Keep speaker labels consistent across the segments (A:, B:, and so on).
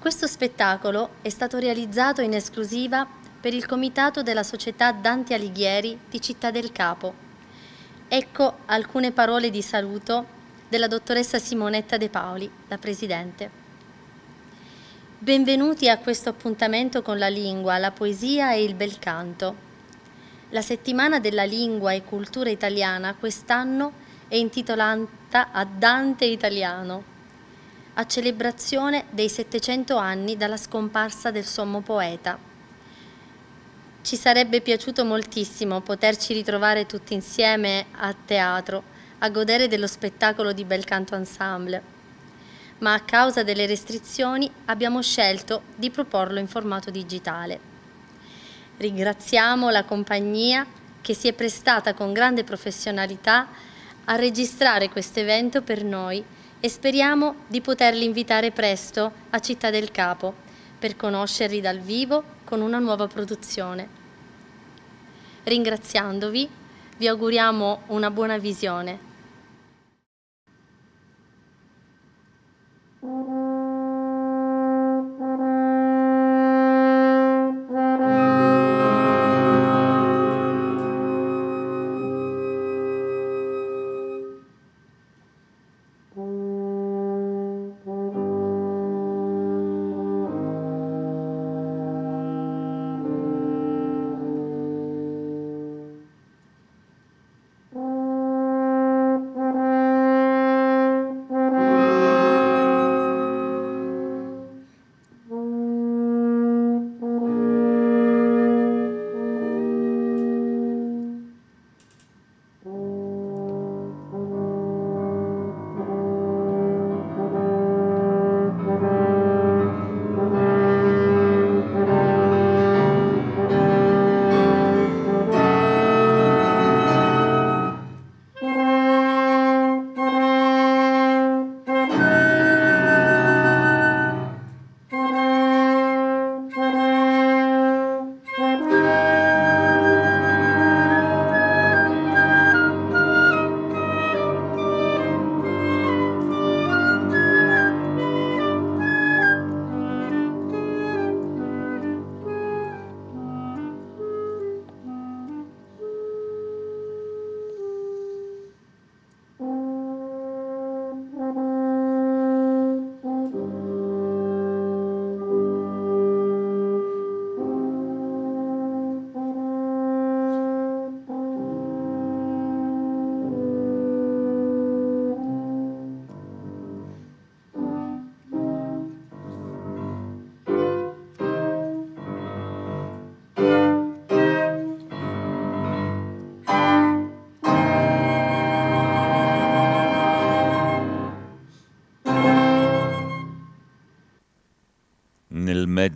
A: Questo spettacolo è stato realizzato in esclusiva per il comitato della società Dante Alighieri di Città del Capo. Ecco alcune parole di saluto della dottoressa Simonetta De Paoli, la presidente. Benvenuti a questo appuntamento con la lingua, la poesia e il bel canto. La settimana della lingua e cultura italiana quest'anno è intitolata a Dante italiano a celebrazione dei 700 anni dalla scomparsa del sommo poeta. Ci sarebbe piaciuto moltissimo poterci ritrovare tutti insieme a teatro, a godere dello spettacolo di Bel Canto Ensemble, ma a causa delle restrizioni abbiamo scelto di proporlo in formato digitale. Ringraziamo la compagnia che si è prestata con grande professionalità a registrare questo evento per noi e speriamo di poterli invitare presto a Città del Capo per conoscerli dal vivo con una nuova produzione. Ringraziandovi, vi auguriamo una buona visione.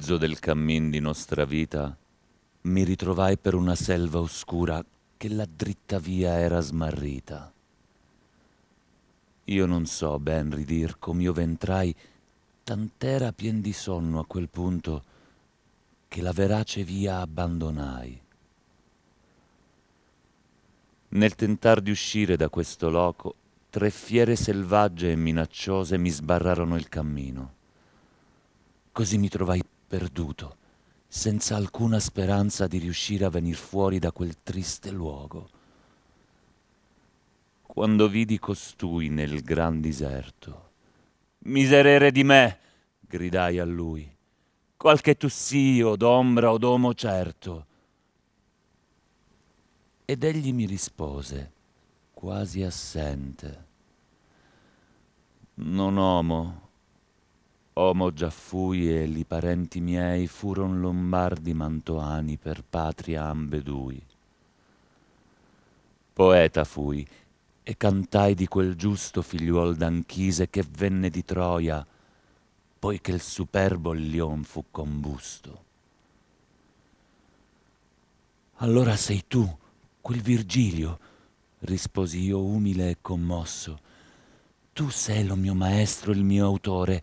B: mezzo del cammin di nostra vita, mi ritrovai per una selva oscura che la dritta via era smarrita. Io non so ben ridir com'io ventrai, tant'era pien di sonno a quel punto che la verace via abbandonai. Nel tentar di uscire da questo loco, tre fiere selvagge e minacciose mi sbarrarono il cammino. Così mi trovai perduto, senza alcuna speranza di riuscire a venir fuori da quel triste luogo. Quando vidi costui nel gran diserto, miserere di me, gridai a lui, qualche sia, d'ombra o d'omo certo. Ed egli mi rispose, quasi assente, non omo, Omo già fui e li parenti miei furon lombardi mantoani per patria ambedui. Poeta fui e cantai di quel giusto figliuol d'Anchise che venne di Troia, poiché il superbo Lion fu combusto. Allora sei tu, quel Virgilio, risposi io umile e commosso. Tu sei lo mio maestro, il mio autore,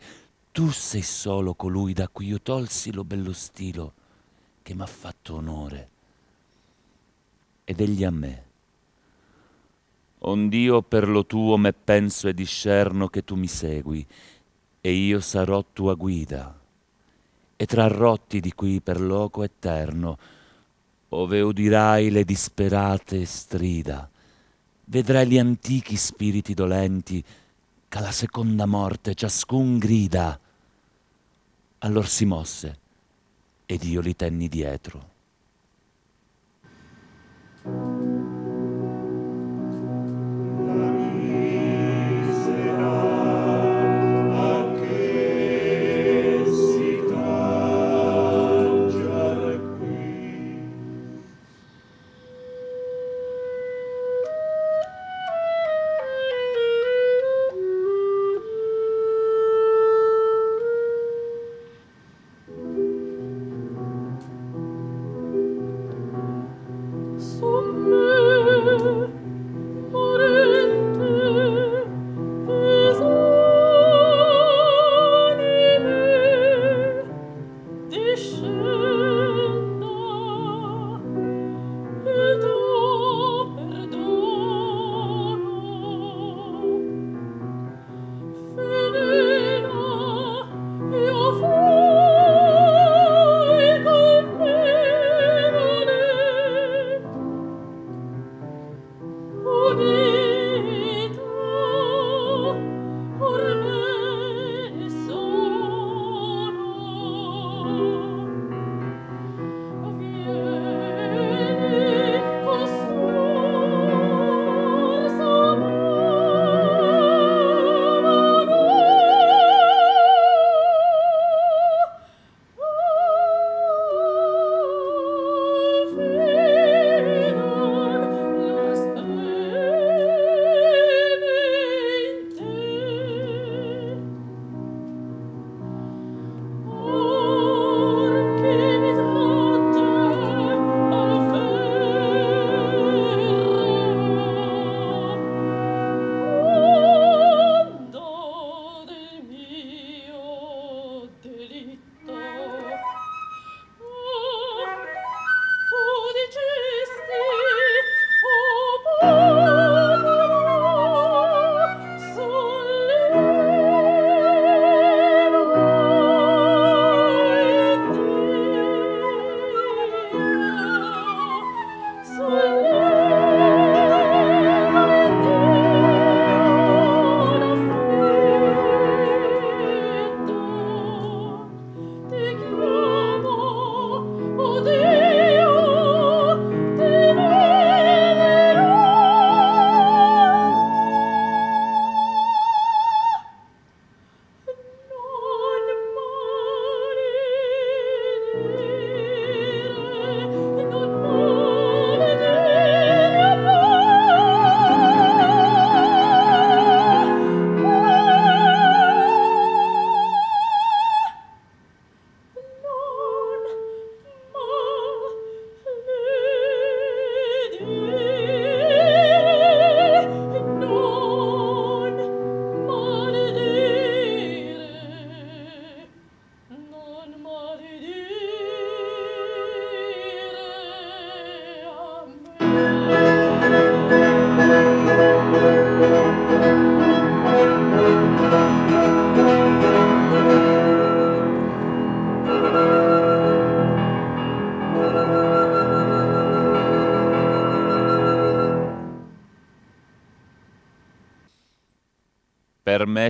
B: tu sei solo colui da cui io tolsi lo bello stilo che m'ha fatto onore. Ed egli a me. Ond'io per lo tuo me penso e discerno che tu mi segui, e io sarò tua guida, e trarrotti di qui per loco eterno, ove udirai le disperate strida, vedrai gli antichi spiriti dolenti, che alla seconda morte ciascun grida, Allor si mosse ed io li tenni dietro.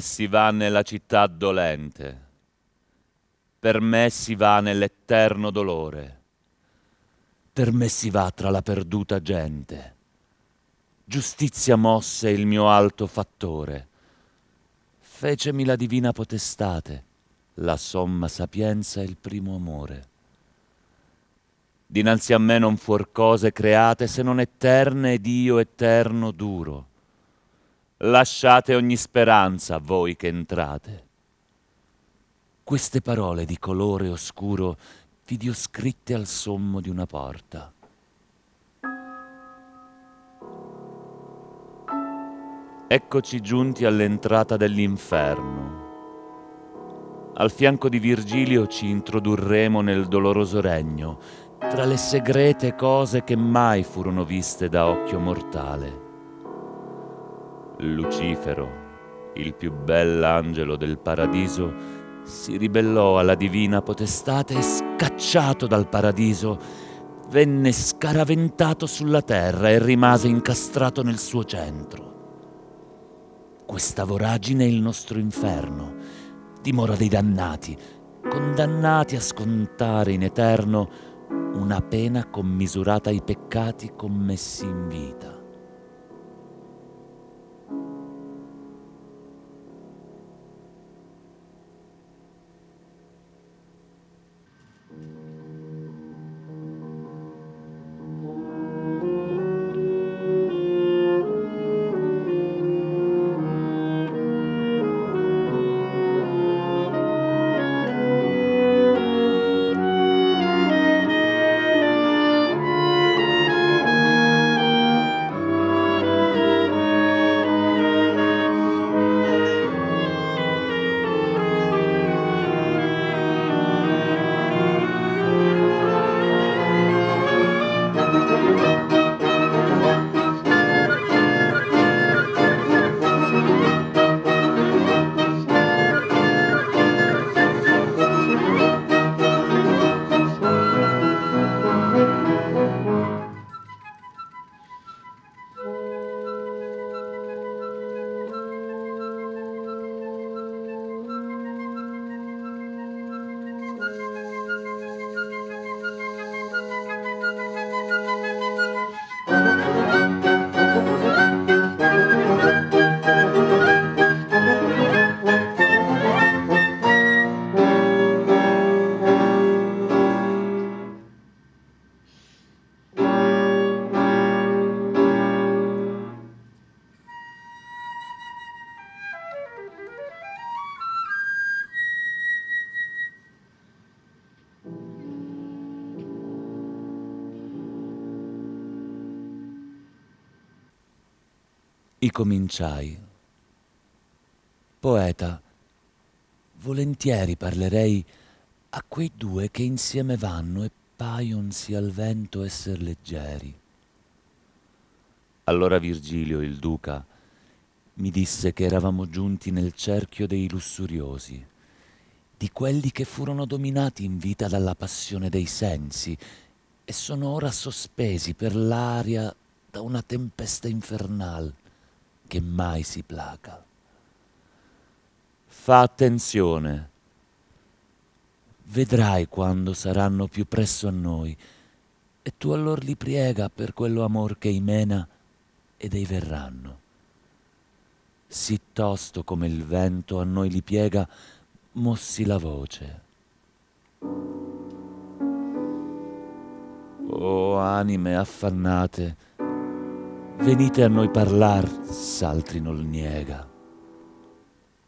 B: si va nella città dolente, per me si va nell'eterno dolore, per me si va tra la perduta gente. Giustizia mosse il mio alto fattore, fecemi la divina potestate, la somma sapienza e il primo amore. Dinanzi a me non fuor cose create se non eterne ed io eterno duro lasciate ogni speranza voi che entrate. Queste parole di colore oscuro ti dio scritte al sommo di una porta. Eccoci giunti all'entrata dell'inferno. Al fianco di Virgilio ci introdurremo nel doloroso regno, tra le segrete cose che mai furono viste da occhio mortale. Lucifero, il più bell'angelo del paradiso, si ribellò alla divina potestà e scacciato dal paradiso, venne scaraventato sulla terra e rimase incastrato nel suo centro. Questa voragine è il nostro inferno, dimora dei dannati, condannati a scontare in eterno una pena commisurata ai peccati commessi in vita. cominciai. Poeta, volentieri parlerei a quei due che insieme vanno e paionsi al vento esser leggeri. Allora Virgilio, il duca, mi disse che eravamo giunti nel cerchio dei lussuriosi, di quelli che furono dominati in vita dalla passione dei sensi e sono ora sospesi per l'aria da una tempesta infernal che mai si placa. Fa attenzione. Vedrai quando saranno più presso a noi, e tu allor li priega per quello amor che i mena ed ei verranno. Sì tosto come il vento a noi li piega, mossi la voce. O oh, anime affannate, venite a noi parlar, s'altrino il niega.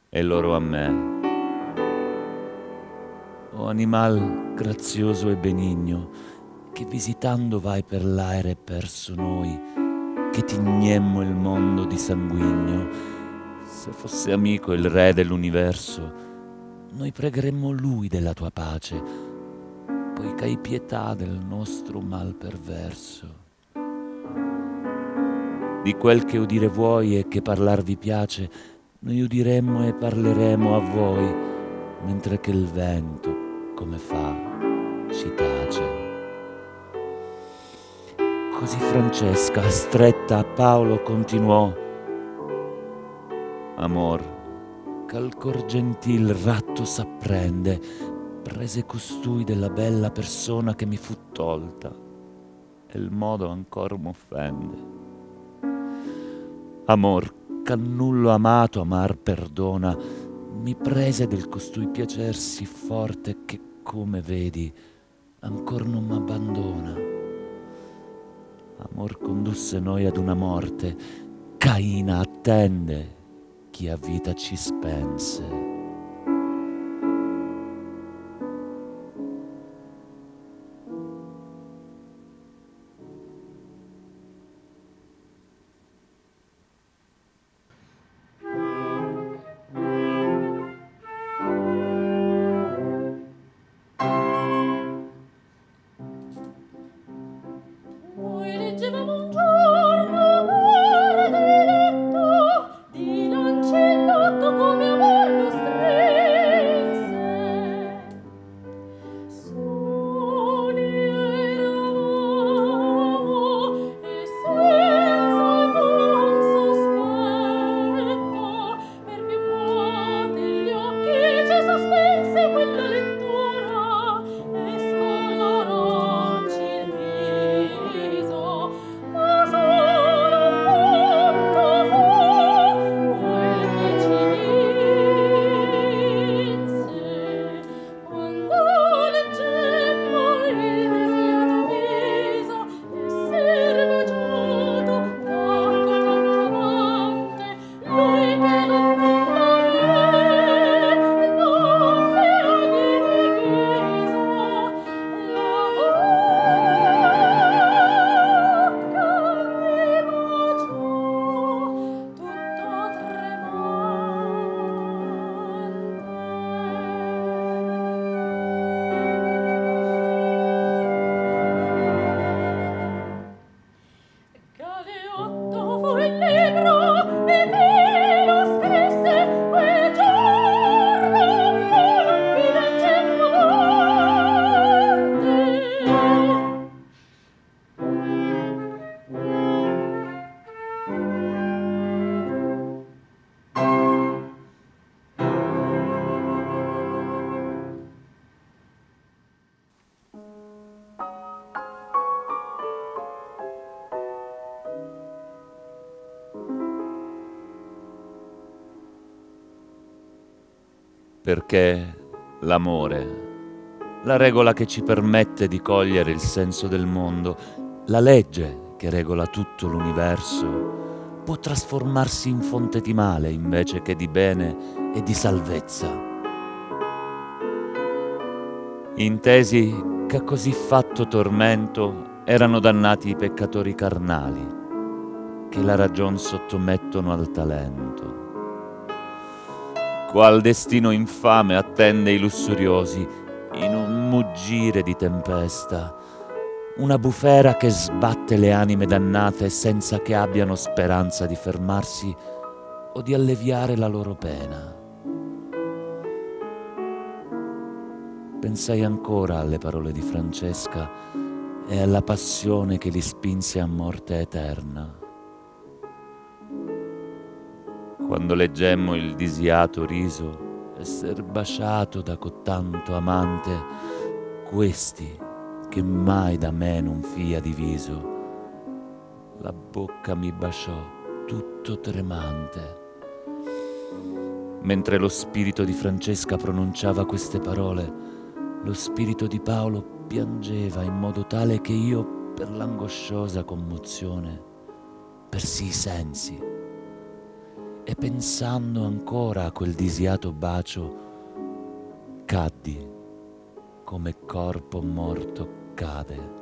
B: E loro a me. O animal grazioso e benigno, che visitando vai per l'aere perso noi, che tignemmo il mondo di sanguigno, se fosse amico il re dell'universo, noi pregheremmo lui della tua pace, poiché hai pietà del nostro mal perverso. Di quel che udire vuoi e che parlarvi piace, noi udiremmo e parleremo a voi, mentre che il vento, come fa, si tace. Così Francesca, stretta a Paolo, continuò. Amor, ch'al cor gentil ratto s'apprende, prese costui della bella persona che mi fu tolta, e il modo ancor m'offende. Amor, cannullo amato, amar perdona, mi prese del costui piacer sì forte che, come vedi, ancor non m'abbandona. Amor condusse noi ad una morte, Caina attende, chi a vita ci spense. perché l'amore, la regola che ci permette di cogliere il senso del mondo, la legge che regola tutto l'universo, può trasformarsi in fonte di male invece che di bene e di salvezza. Intesi che a così fatto tormento erano dannati i peccatori carnali, che la ragion sottomettono al talento qual ecco, destino infame attende i lussuriosi in un muggire di tempesta, una bufera che sbatte le anime dannate senza che abbiano speranza di fermarsi o di alleviare la loro pena. Pensai ancora alle parole di Francesca e alla passione che li spinse a morte eterna. quando leggemmo il disiato riso, esser baciato da cottanto amante, questi che mai da me non fia diviso. La bocca mi baciò tutto tremante. Mentre lo spirito di Francesca pronunciava queste parole, lo spirito di Paolo piangeva in modo tale che io, per l'angosciosa commozione, persi i sensi e pensando ancora a quel disiato bacio, caddi come corpo morto cade.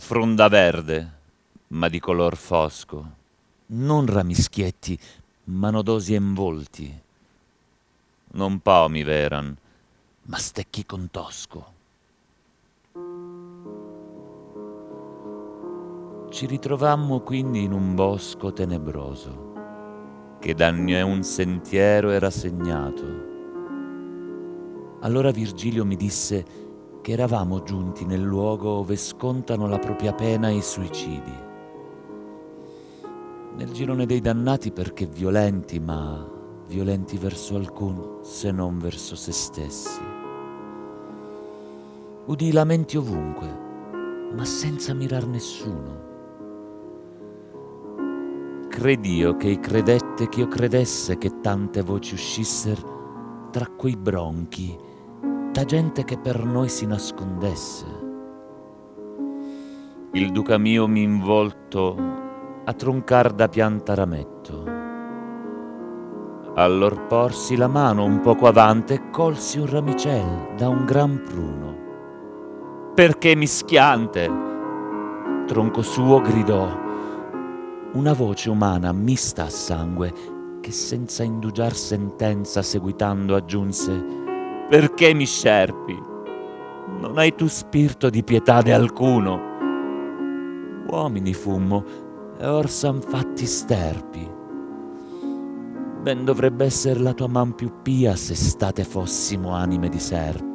B: fronda verde, ma di color fosco, non ramischietti, ma nodosi involti. Non pomi veran, ma stecchi con tosco. Ci ritrovammo quindi in un bosco tenebroso, che da un sentiero era segnato. Allora Virgilio mi disse che eravamo giunti nel luogo dove scontano la propria pena i suicidi. Nel girone dei dannati perché violenti, ma violenti verso alcuno se non verso se stessi. Udì lamenti ovunque, ma senza mirar nessuno. Credio che credette che io credesse che tante voci uscisser tra quei bronchi tanta gente che per noi si nascondesse. Il duca mio mi involto a troncar da pianta rametto. Allor porsi la mano un poco avanti e colsi un ramicel da un gran pruno. Perché mi schiante? Tronco suo gridò. Una voce umana mista a sangue che senza indugiar sentenza seguitando aggiunse perché mi scerpi? Non hai tu spirito di pietade alcuno. Uomini fummo, e or s'han fatti sterpi. Ben dovrebbe essere la tua man più pia se state fossimo anime di serpi.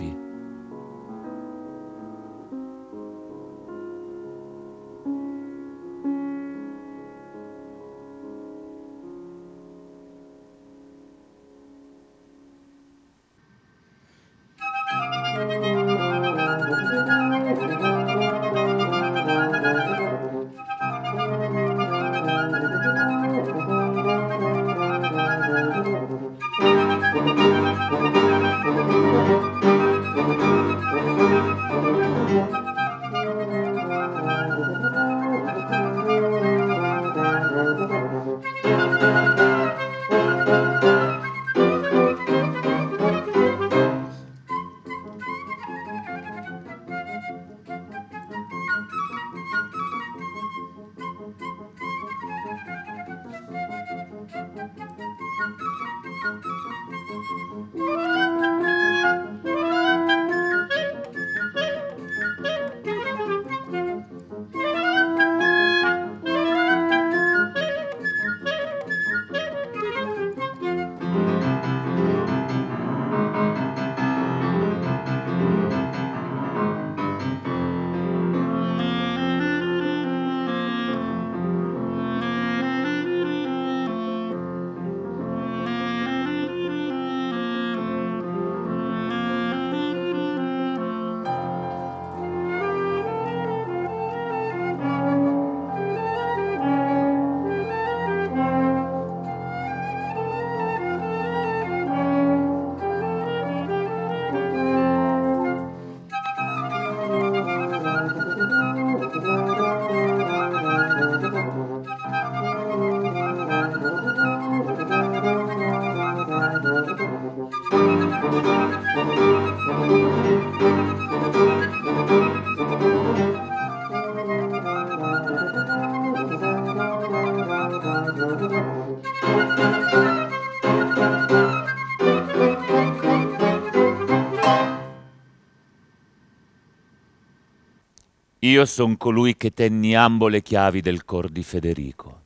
B: Io son colui che tenni ambo le chiavi del cor di Federico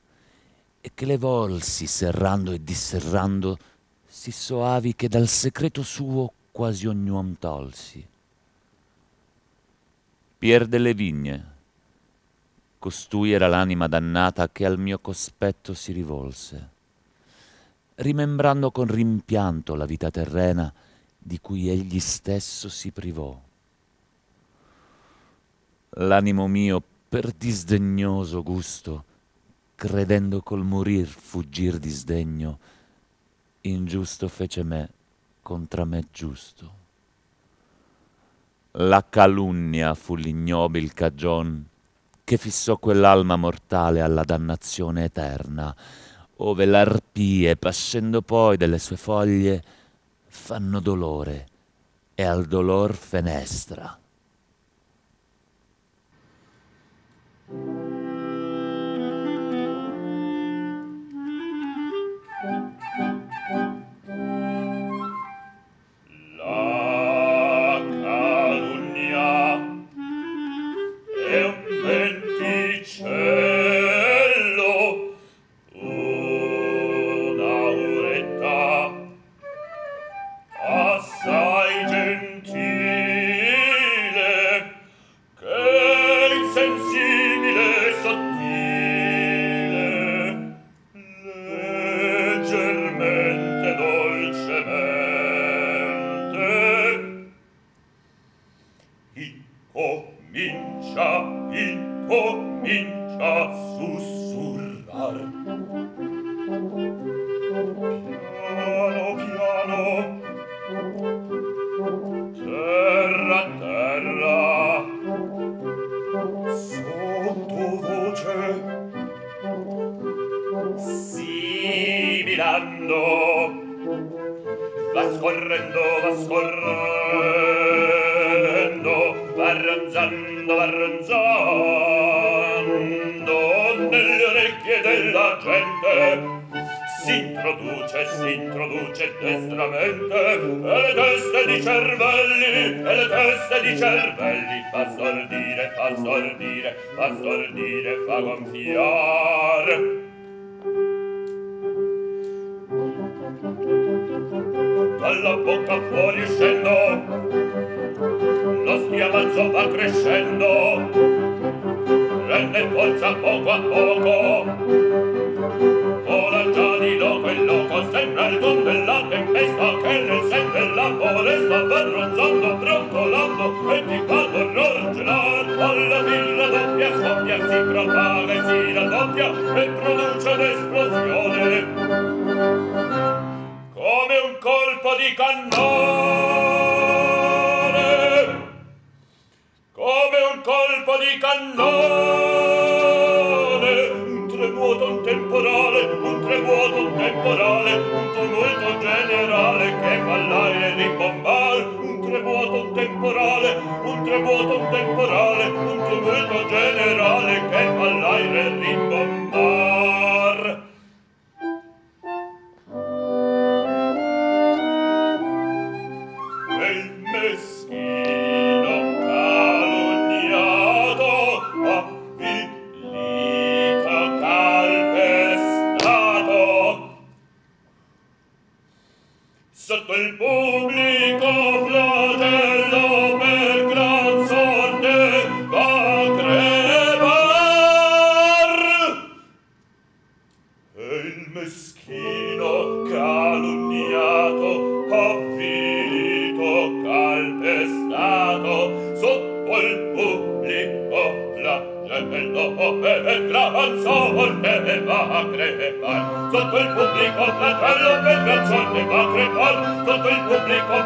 B: e che le volsi serrando e disserrando si soavi che dal secreto suo quasi ogni tolsi. Pier delle Vigne, costui era l'anima dannata che al mio cospetto si rivolse, rimembrando con rimpianto la vita terrena di cui egli stesso si privò l'animo mio per disdegnoso gusto, credendo col morir fuggir disdegno, ingiusto fece me contra me giusto. La calunnia fu l'ignobil cagion che fissò quell'alma mortale alla dannazione eterna, ove l'arpie, pascendo poi delle sue foglie, fanno dolore e al dolor fenestra. thank you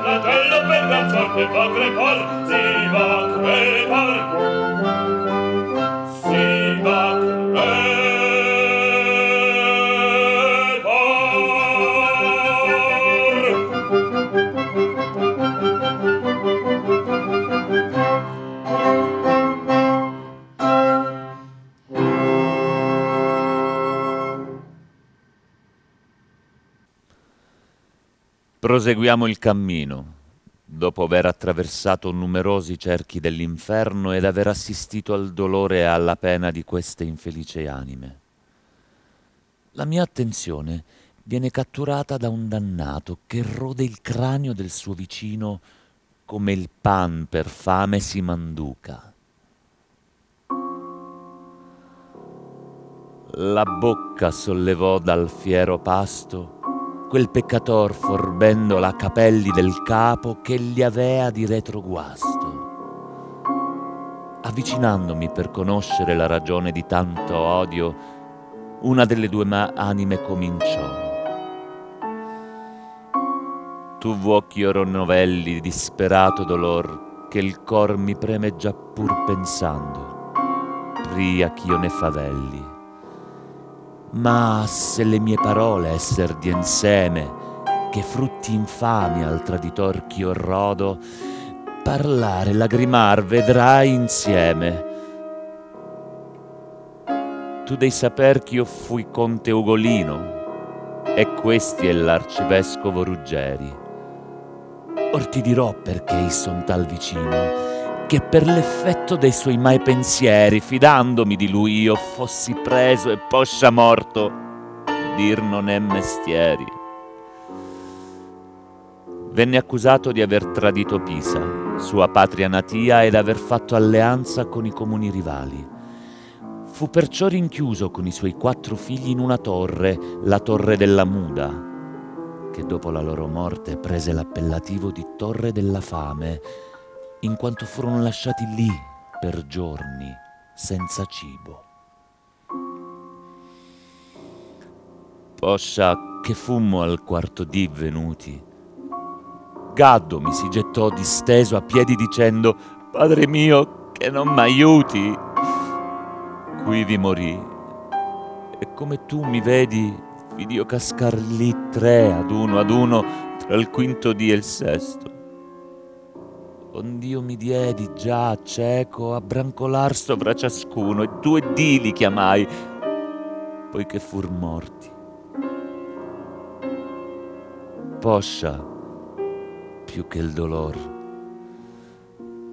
C: Fratello per la forte, pocre forze,
B: proseguiamo il cammino, dopo aver attraversato numerosi cerchi dell'inferno ed aver assistito al dolore e alla pena di queste infelici anime. La mia attenzione viene catturata da un dannato che rode il cranio del suo vicino come il pan per fame si manduca. La bocca sollevò dal fiero pasto quel peccator forbendola a capelli del capo che gli avea di retroguasto. Avvicinandomi per conoscere la ragione di tanto odio, una delle due ma- anime cominciò. Tu vuo ch'io ronnovelli disperato dolor che il cor mi preme già pur pensando, pria ch'io ne favelli ma se le mie parole esser di inseme, che frutti infami al traditor ch'io rodo, parlare, lagrimar, vedrai insieme. Tu dei saper ch'io fui conte Ugolino, e questi è l'arcivescovo Ruggeri. Or ti dirò perché i son tal vicino, che per l'effetto dei suoi mai pensieri, fidandomi di lui, io fossi preso e poscia morto, dir non è mestieri. Venne accusato di aver tradito Pisa, sua patria natia, ed aver fatto alleanza con i comuni rivali. Fu perciò rinchiuso con i suoi quattro figli in una torre, la torre della Muda, che dopo la loro morte prese l'appellativo di Torre della Fame, in quanto furono lasciati lì per giorni senza cibo. Poscia che fummo al quarto dì venuti, Gaddo mi si gettò disteso a piedi dicendo Padre mio, che non m'aiuti! Qui vi morì e come tu mi vedi, vidio cascar lì tre ad uno ad uno tra il quinto dì e il sesto. Ond'io mi diedi già cieco a brancolar sovra ciascuno e due dì li chiamai, poiché fur morti. Poscia, più che il dolor,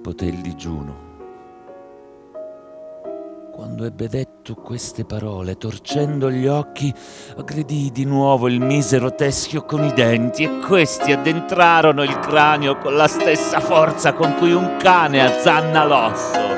B: poté il digiuno. Quando ebbe detto queste parole, torcendo gli occhi, aggredì di nuovo il misero teschio con i denti e questi addentrarono il cranio con la stessa forza con cui un cane
C: azzanna l'osso.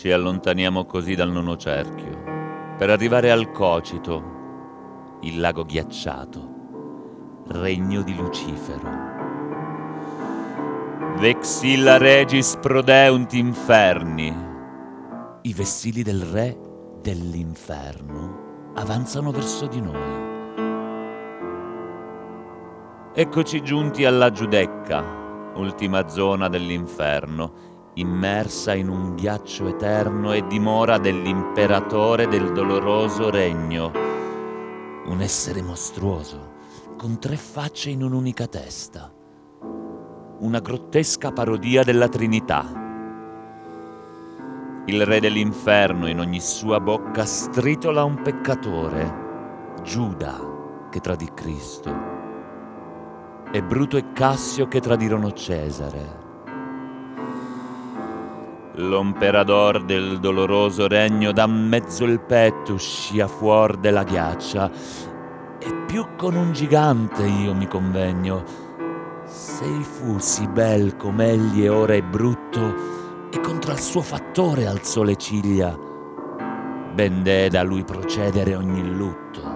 B: Ci allontaniamo così dal nono cerchio per arrivare al Cocito, il lago ghiacciato, regno di Lucifero. Vexilla regis prodeunt inferni. I vessili del re dell'inferno avanzano verso di noi. Eccoci giunti alla Giudecca, ultima zona dell'inferno, immersa in un ghiaccio eterno e dimora dell'imperatore del doloroso regno, un essere mostruoso, con tre facce in un'unica testa, una grottesca parodia della Trinità. Il re dell'inferno in ogni sua bocca stritola un peccatore, Giuda che tradì Cristo, e Bruto e Cassio che tradirono Cesare. L'omperador del doloroso regno da mezzo il petto uscia fuor della ghiaccia, e più con un gigante io mi convegno. Sei fu sì bel com'egli e ora è brutto, e contro al suo fattore alzò le ciglia. Ben dè da lui procedere ogni lutto.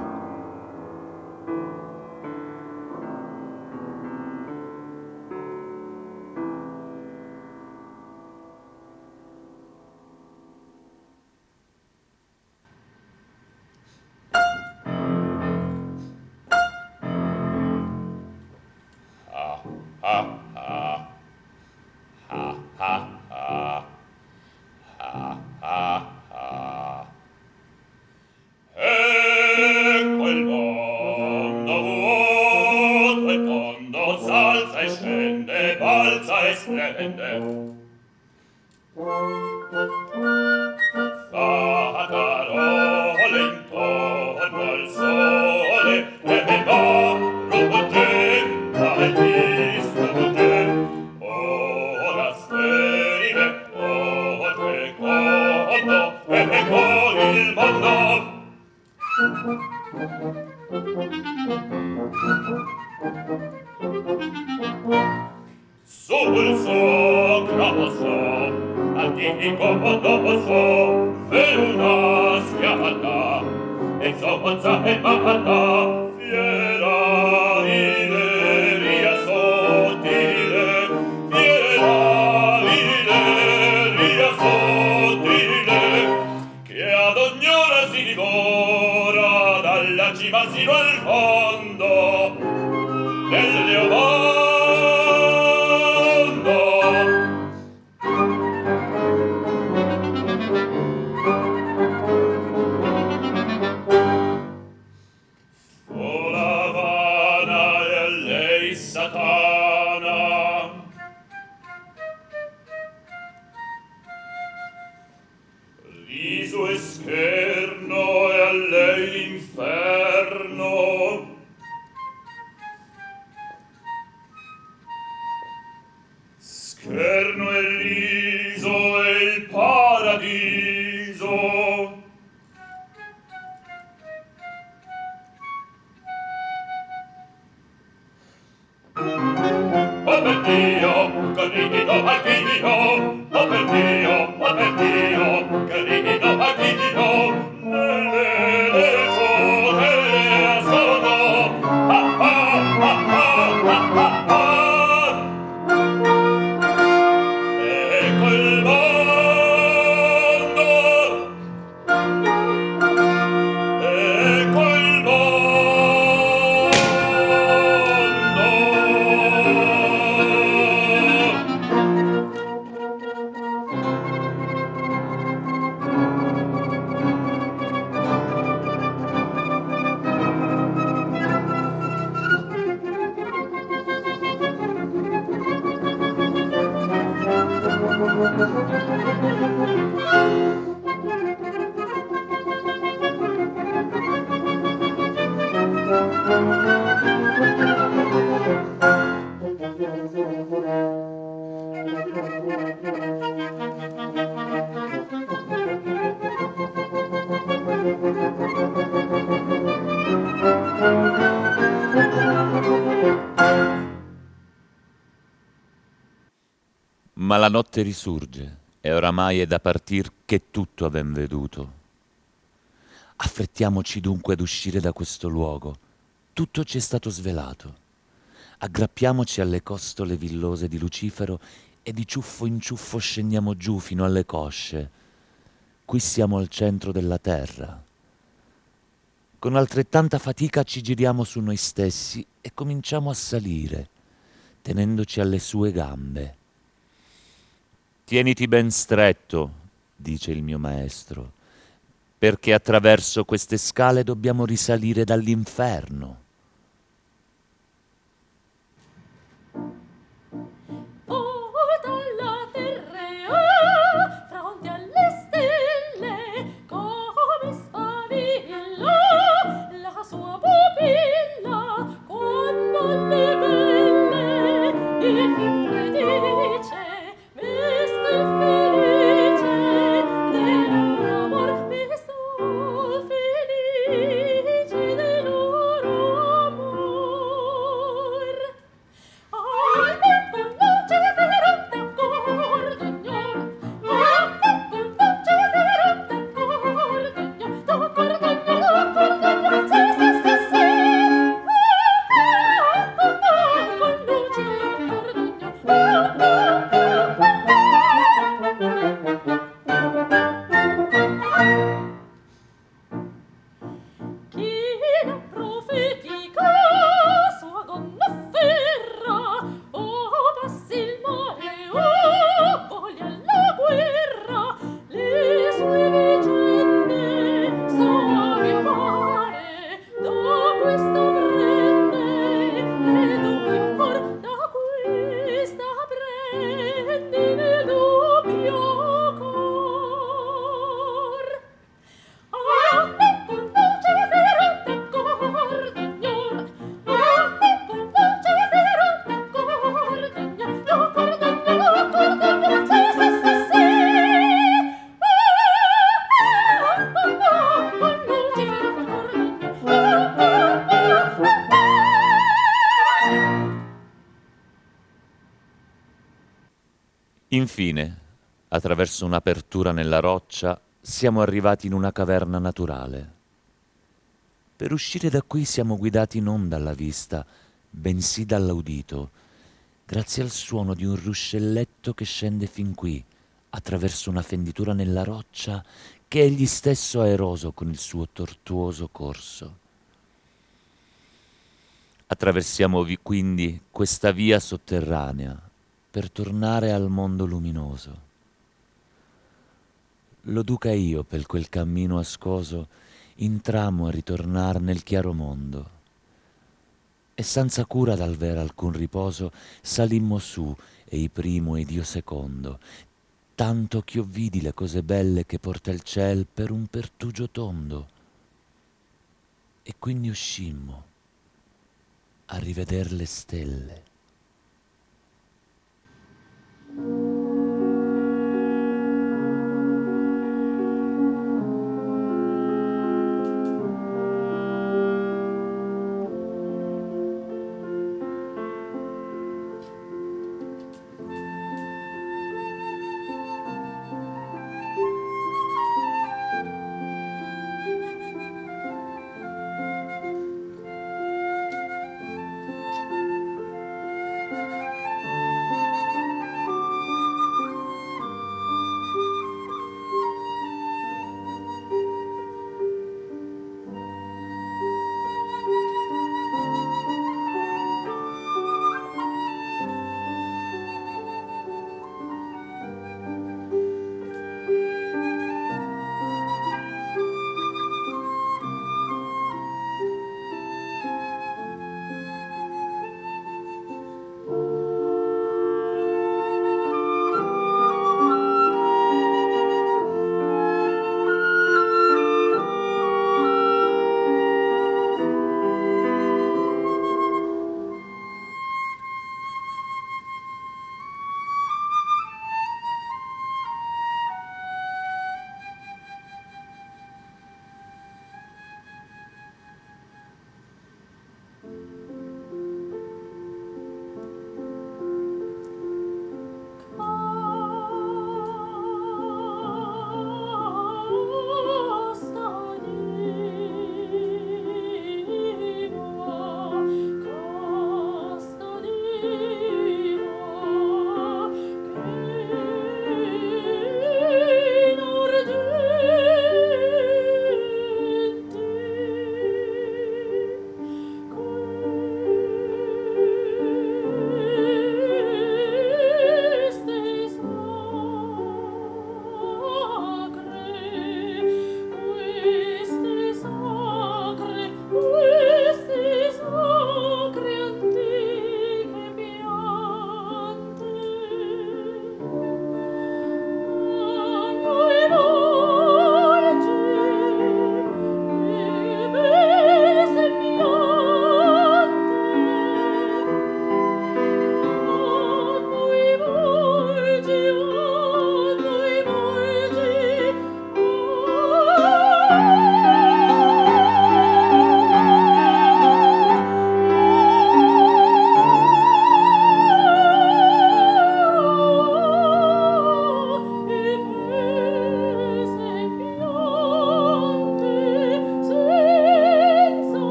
C: il mondo. Su il suo grosso, al tini come dopo suo,
B: Ma la notte risurge e oramai è da partir che tutto avem veduto. Affrettiamoci dunque ad uscire da questo luogo. Tutto ci è stato svelato. Aggrappiamoci alle costole villose di Lucifero e di ciuffo in ciuffo scendiamo giù fino alle cosce. Qui siamo al centro della terra, con altrettanta fatica ci giriamo su noi stessi e cominciamo a salire, tenendoci alle sue gambe. Tieniti ben stretto, dice il mio maestro, perché attraverso queste scale dobbiamo risalire dall'inferno. attraverso un'apertura nella roccia, siamo arrivati in una caverna naturale. Per uscire da qui siamo guidati non dalla vista, bensì dall'udito, grazie al suono di un ruscelletto che scende fin qui, attraverso una fenditura nella roccia che egli stesso ha eroso con il suo tortuoso corso. Attraversiamo quindi questa via sotterranea per tornare al mondo luminoso lo duca io per quel cammino ascoso, intramo a ritornar nel chiaro mondo. E senza cura d'alvera alcun riposo, salimmo su, e i primo ed io secondo, tanto ch'io vidi le cose belle che porta il ciel per un pertugio tondo. E quindi uscimmo a riveder le stelle.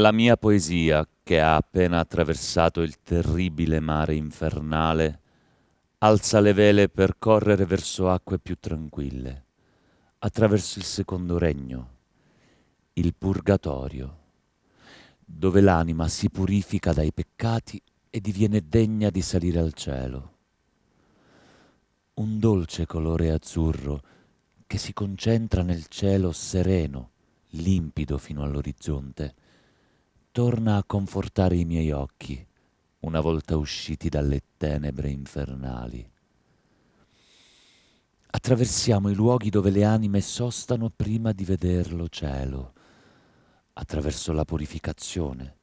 B: La mia poesia, che ha appena attraversato il terribile mare infernale, alza le vele per correre verso acque più tranquille, attraverso il secondo regno, il purgatorio, dove l'anima si purifica dai peccati e diviene degna di salire al cielo. Un dolce colore azzurro che si concentra nel cielo sereno, limpido fino all'orizzonte, torna a confortare i miei occhi una volta usciti dalle tenebre infernali. Attraversiamo i luoghi dove le anime sostano prima di vederlo cielo, attraverso la purificazione,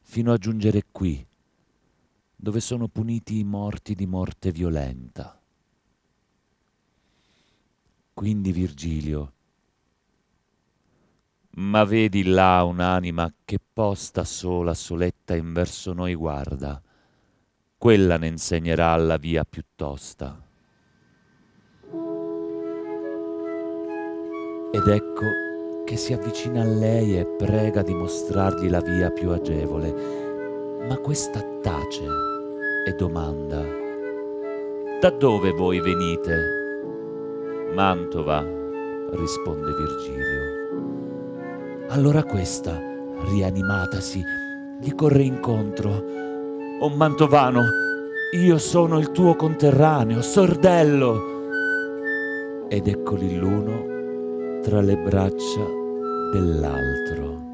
B: fino a giungere qui, dove sono puniti i morti di morte violenta. Quindi Virgilio, ma vedi là un'anima che posta sola, soletta, inverso noi guarda. Quella ne insegnerà la via più tosta. Ed ecco che si avvicina a lei e prega di mostrargli la via più agevole. Ma questa tace e domanda: Da dove voi venite? Mantova, risponde Virgilio. Allora questa, rianimatasi, gli corre incontro. O Mantovano, io sono il tuo conterraneo, sordello! Ed eccoli l'uno tra le braccia dell'altro.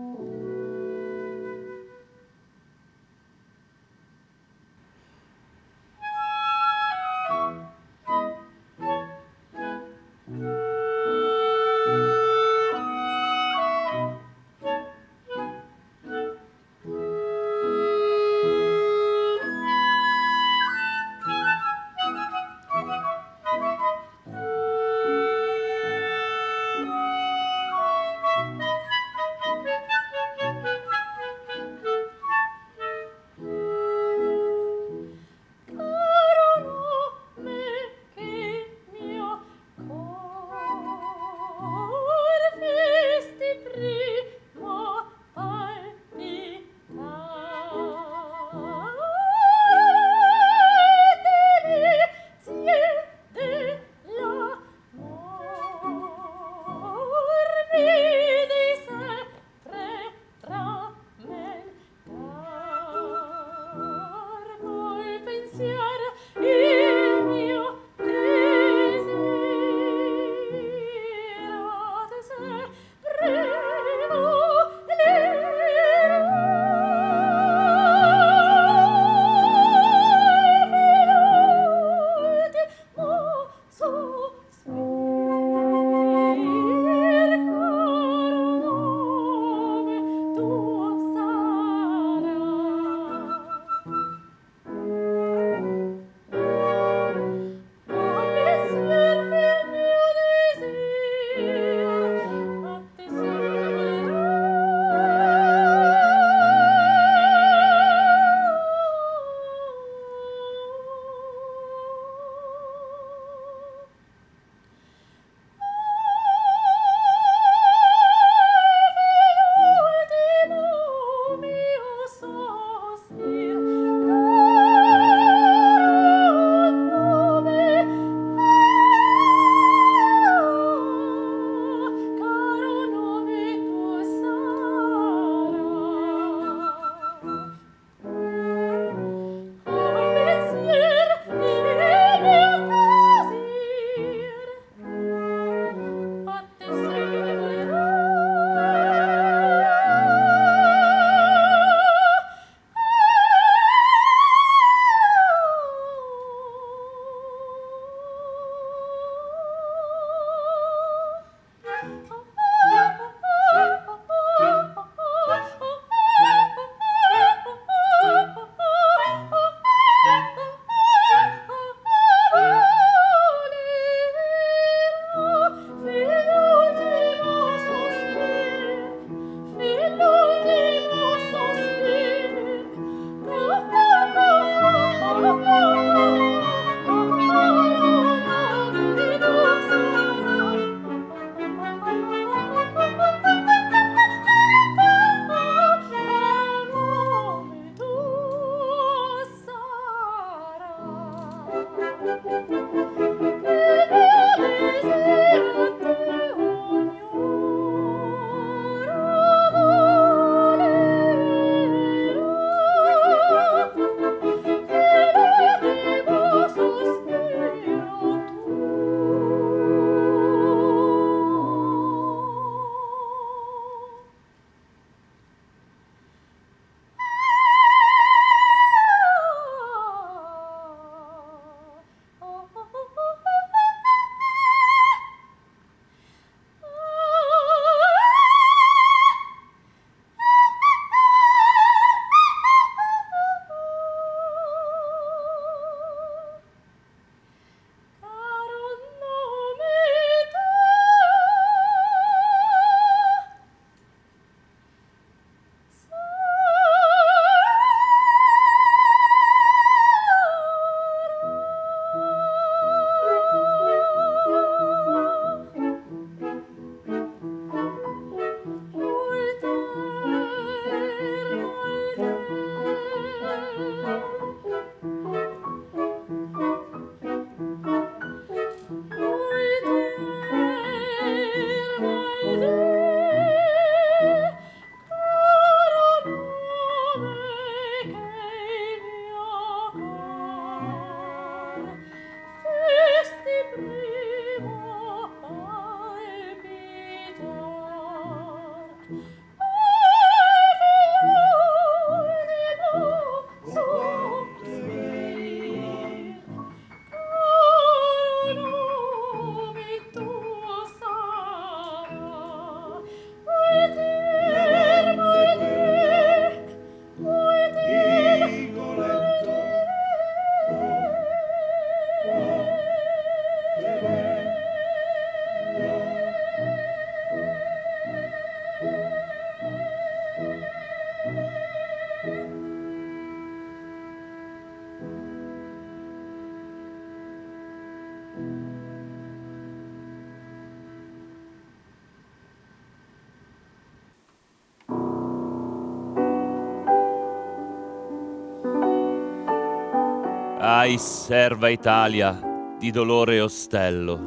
B: serva Italia di dolore e ostello,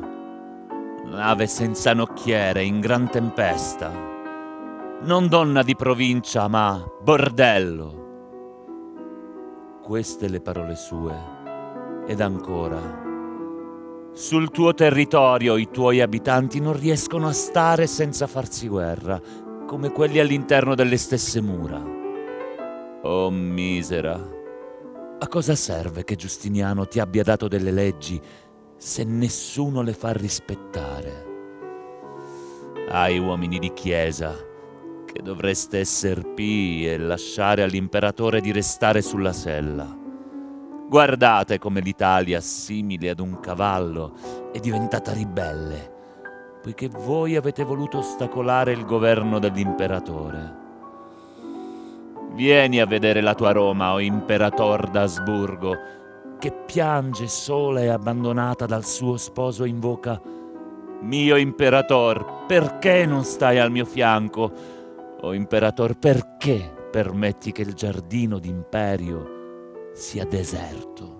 B: nave senza nocchiere in gran tempesta, non donna di provincia ma bordello. Queste le parole sue ed ancora. Sul tuo territorio i tuoi abitanti non riescono a stare senza farsi guerra, come quelli all'interno delle stesse mura. Oh misera! A cosa serve che Giustiniano ti abbia dato delle leggi se nessuno le fa rispettare? Ai uomini di chiesa, che dovreste esser pii e lasciare all'imperatore di restare sulla sella. Guardate come l'Italia, simile ad un cavallo, è diventata ribelle, poiché voi avete voluto ostacolare il governo dell'imperatore. Vieni a vedere la tua Roma, o oh imperator d'Asburgo, che piange sola e abbandonata dal suo sposo invoca Mio imperator, perché non stai al mio fianco? O oh imperator, perché permetti che il giardino d'imperio sia deserto?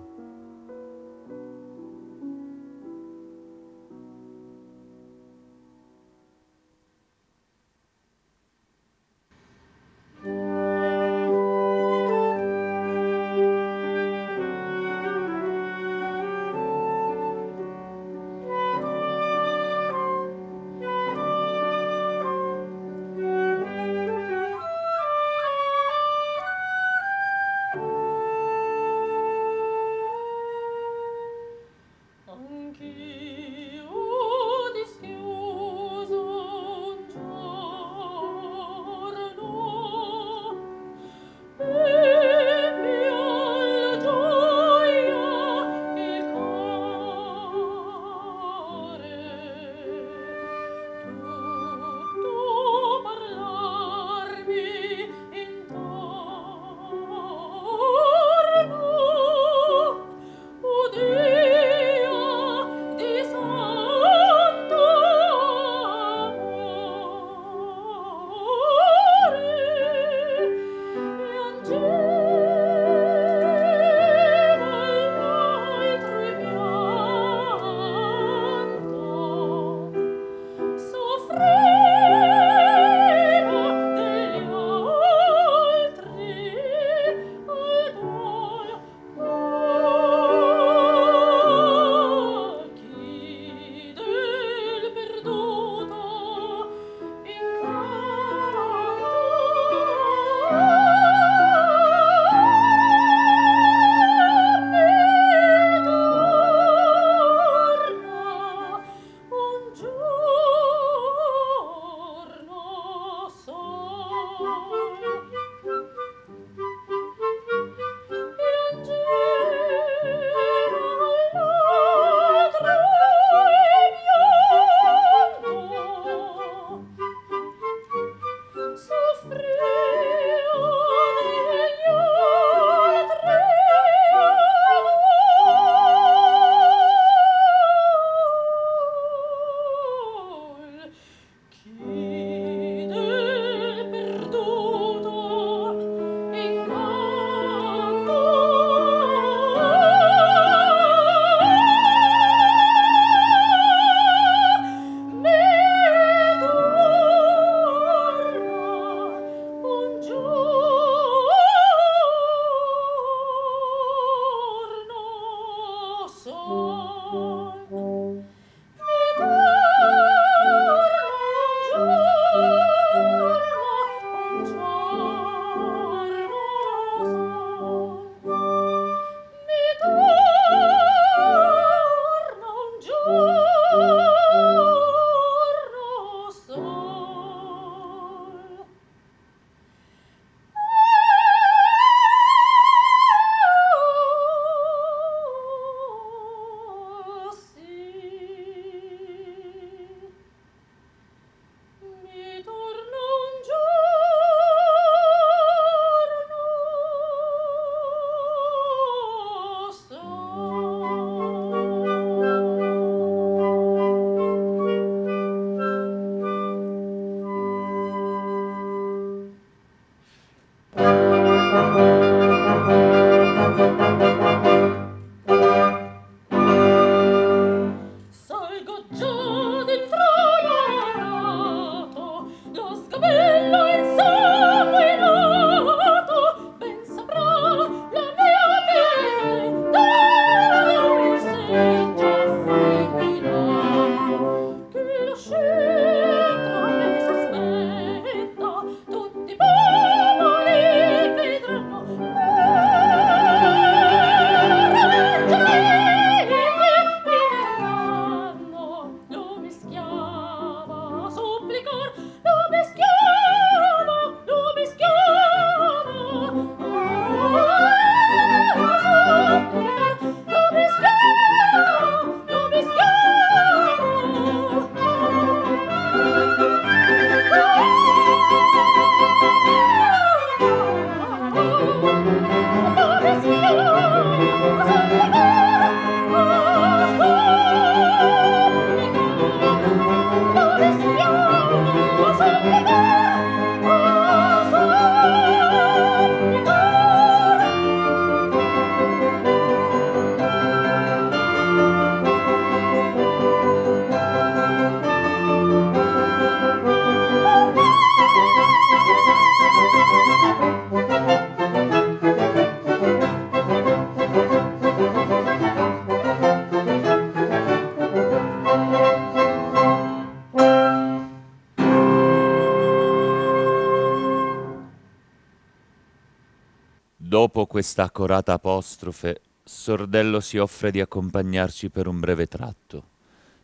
B: questa accorata apostrofe, Sordello si offre di accompagnarci per un breve tratto,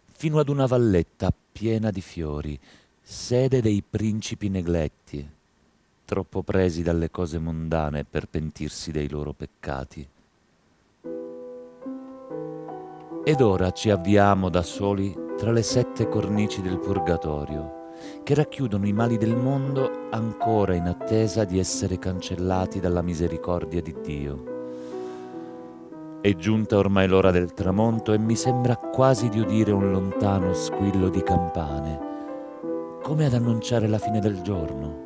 B: fino ad una valletta piena di fiori, sede dei principi negletti, troppo presi dalle cose mondane per pentirsi dei loro peccati. Ed ora ci avviamo da soli tra le sette cornici del Purgatorio che racchiudono i mali del mondo ancora in attesa di essere cancellati dalla misericordia di Dio. È giunta ormai l'ora del tramonto e mi sembra quasi di udire un lontano squillo di campane, come ad annunciare la fine del giorno.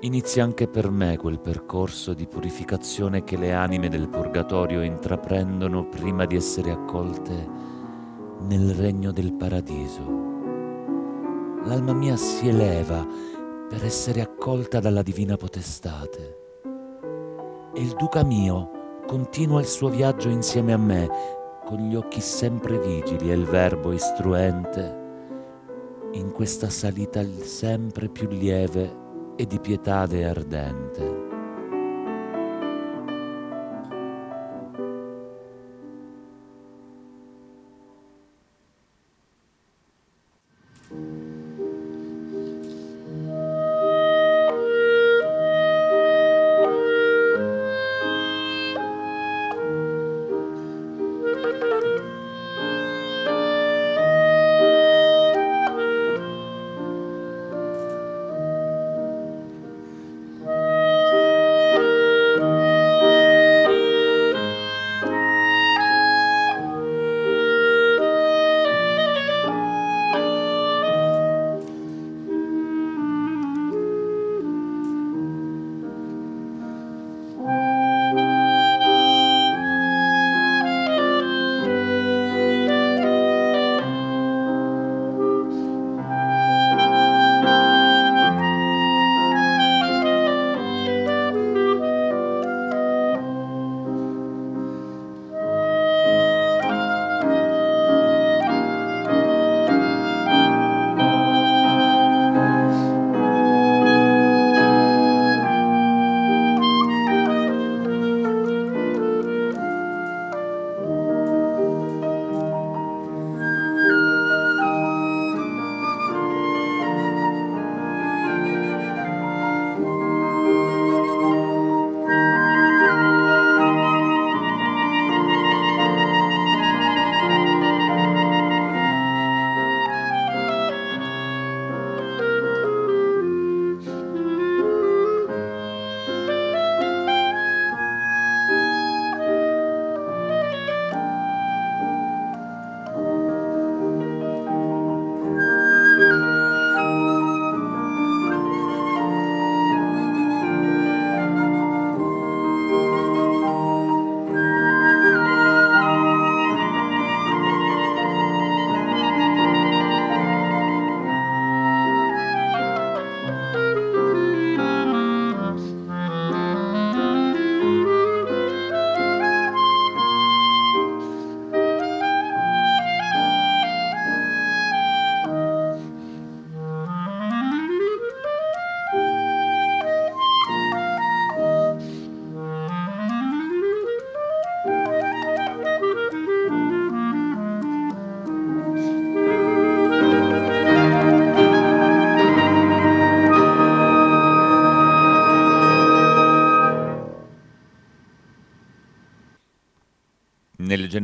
B: Inizia anche per me quel percorso di purificazione che le anime del purgatorio intraprendono prima di essere accolte nel regno del paradiso l'alma mia si eleva per essere accolta dalla divina potestate. E il duca mio continua il suo viaggio insieme a me, con gli occhi sempre vigili e il verbo istruente, in questa salita sempre più lieve e di pietade ardente.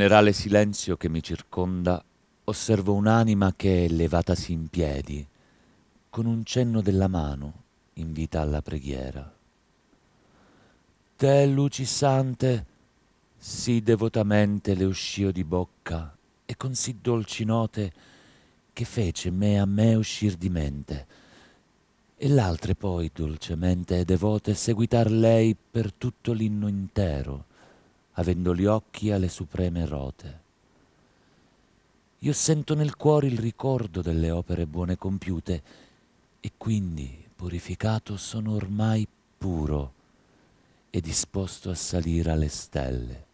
B: generale silenzio che mi circonda, osservo un'anima che, levatasi in piedi, con un cenno della mano invita alla preghiera. Te, luci sante, sì devotamente le uscio di bocca e con sì dolci note che fece me a me uscir di mente, e l'altre poi dolcemente e devote seguitar lei per tutto l'inno intero avendo gli occhi alle supreme rote. Io sento nel cuore il ricordo delle opere buone compiute e quindi, purificato, sono ormai puro e disposto a salire alle stelle.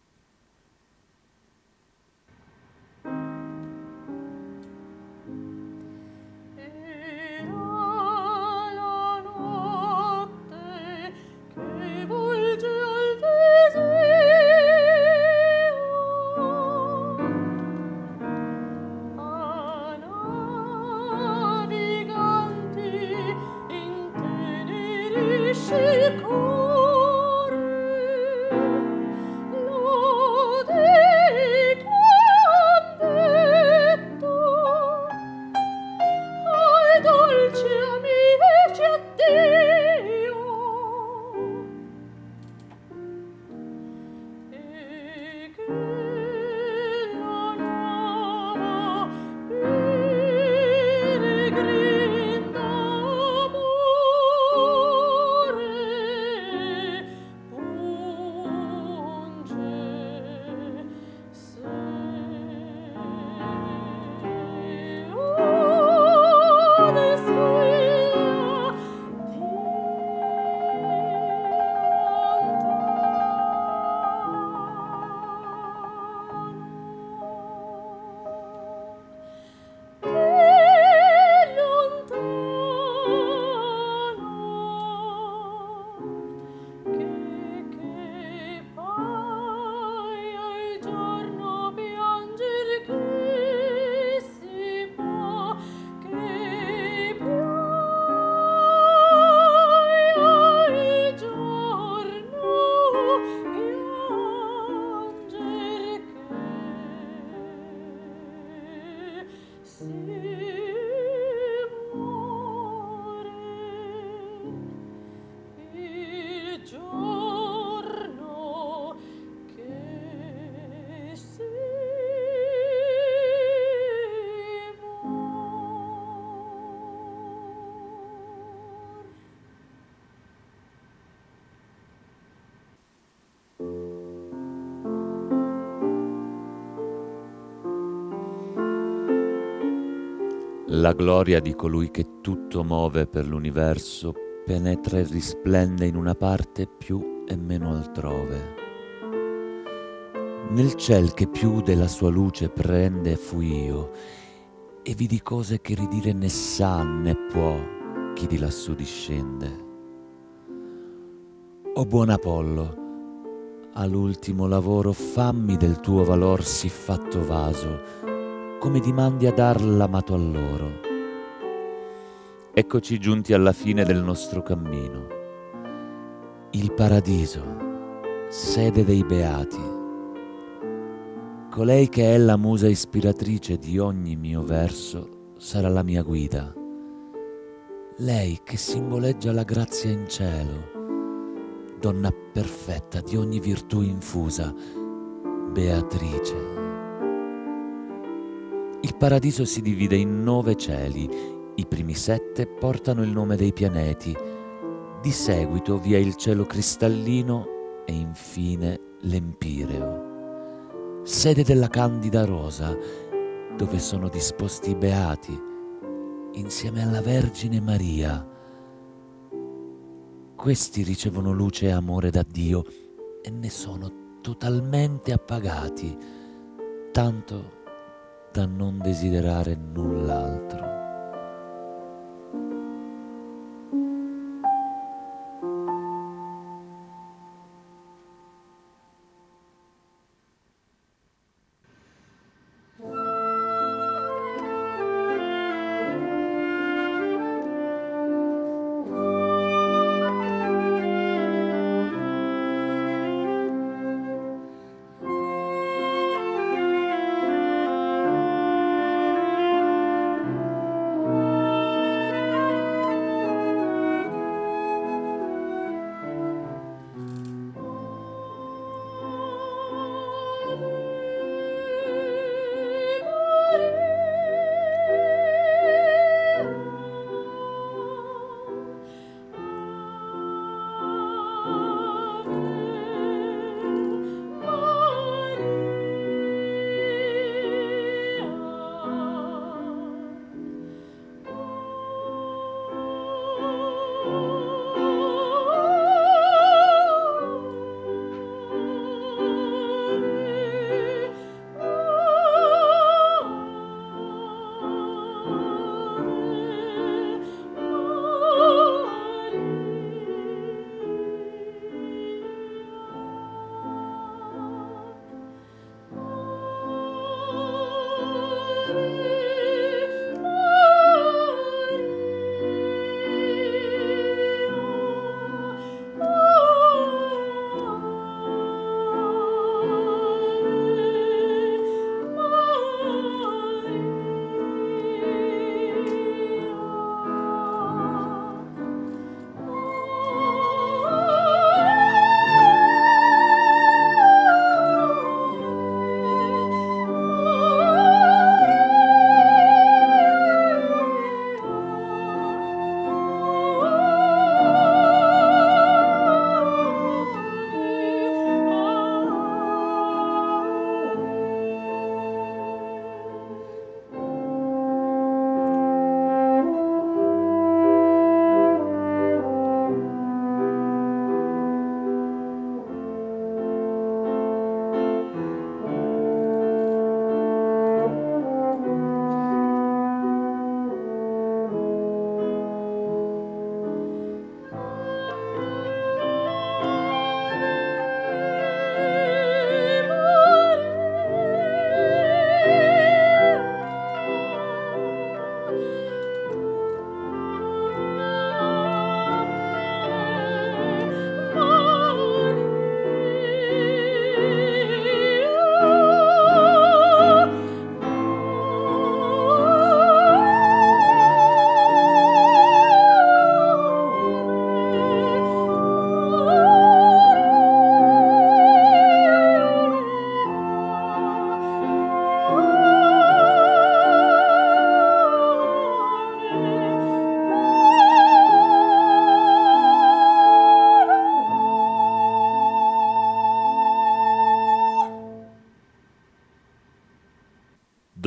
B: La gloria di colui che tutto muove per l'universo penetra e risplende in una parte più e meno altrove. Nel ciel che più della sua luce prende fui io, e vidi cose che ridire né sa né può chi di lassù discende. O buon Apollo, all'ultimo lavoro fammi del tuo valor sì fatto vaso, come dimandi a dar l'amato a loro. Eccoci giunti alla fine del nostro cammino. Il paradiso, sede dei beati. Colei che è la musa ispiratrice di ogni mio verso sarà la mia guida. Lei che simboleggia la grazia in cielo, donna perfetta di ogni virtù infusa, Beatrice. Il paradiso si divide in nove cieli, i primi sette portano il nome dei pianeti, di seguito vi è il cielo cristallino e infine l'Empireo, sede della Candida Rosa, dove sono disposti i beati, insieme alla Vergine Maria. Questi ricevono luce e amore da Dio e ne sono totalmente appagati, tanto che da non desiderare null'altro.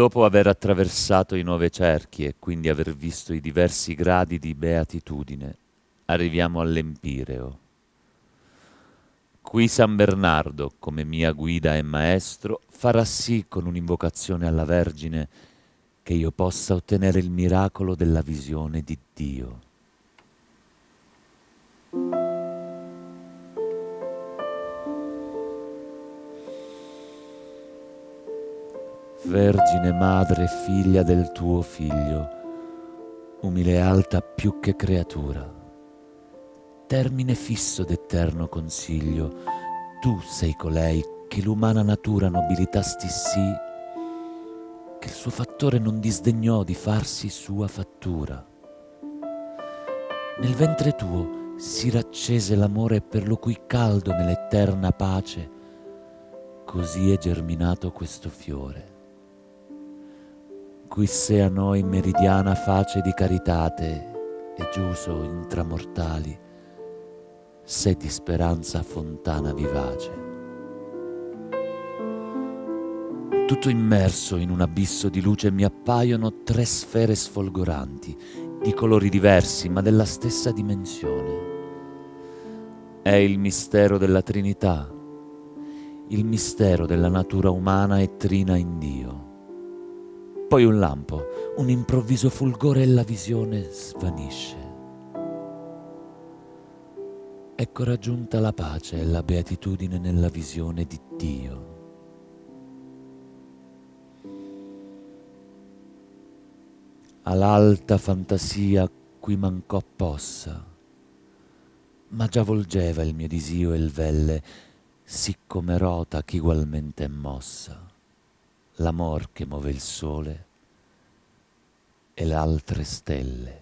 B: Dopo aver attraversato i nove cerchi e quindi aver visto i diversi gradi di beatitudine, arriviamo all'Empireo. Qui San Bernardo, come mia guida e maestro, farà sì con un'invocazione alla Vergine che io possa ottenere il miracolo della visione di Dio. Vergine Madre, figlia del tuo Figlio, umile e alta più che creatura, termine fisso d'eterno consiglio, tu sei colei che l'umana natura nobilitasti sì, che il suo fattore non disdegnò di farsi sua fattura. Nel ventre tuo si raccese l'amore per lo cui caldo nell'eterna pace, così è germinato questo fiore qui a noi meridiana face di caritate e giuso intramortali, se di speranza fontana vivace. Tutto immerso in un abisso di luce mi appaiono tre sfere sfolgoranti, di colori diversi ma della stessa dimensione. È il mistero della Trinità, il mistero della natura umana e trina in Dio poi un lampo, un improvviso fulgore e la visione svanisce. Ecco raggiunta la pace e la beatitudine nella visione di Dio. All'alta fantasia qui mancò possa, ma già volgeva il mio disio e il velle, siccome rota chi ugualmente è mossa l'amor che muove il sole e le altre stelle.